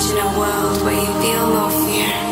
Imagine a world where you feel no fear.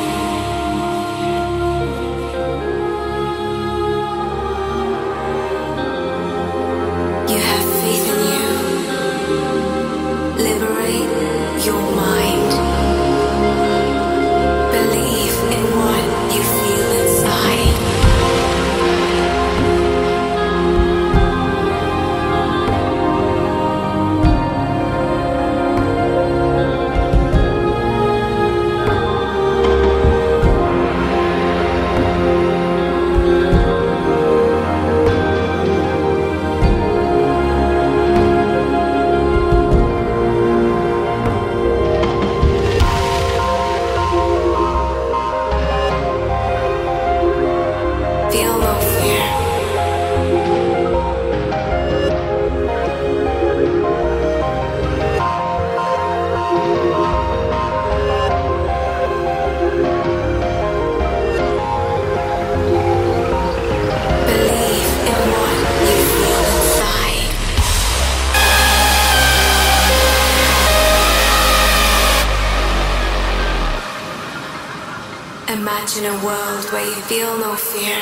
Imagine a world where you feel no fear.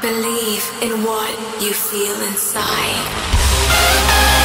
Believe in what you feel inside.